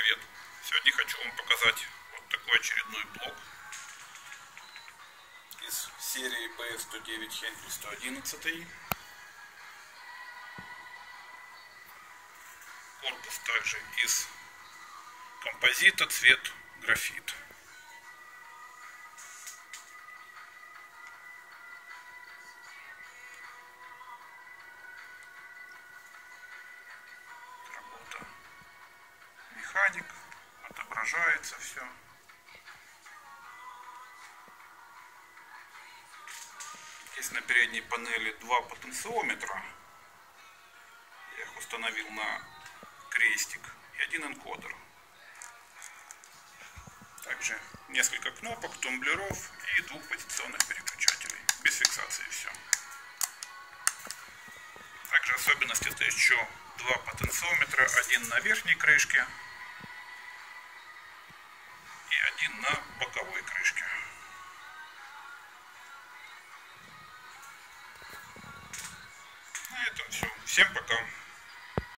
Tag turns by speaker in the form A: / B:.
A: привет! Сегодня хочу вам показать вот такой очередной блок из серии BF109 Henry 111. Корпус также из композита цвет графит. Механик, отображается все. Есть на передней панели два потенциометра. Я их установил на крестик и один энкодер. Также несколько кнопок, тумблеров и двух позиционных переключателей. Без фиксации все. Также особенность это еще два потенциометра, один на верхней крышке на боковой крышке. На этом все. Всем пока.